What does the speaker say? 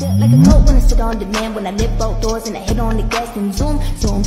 like a coat when I sit on demand When I lift both doors and I hit on the gas and zoom, zoom.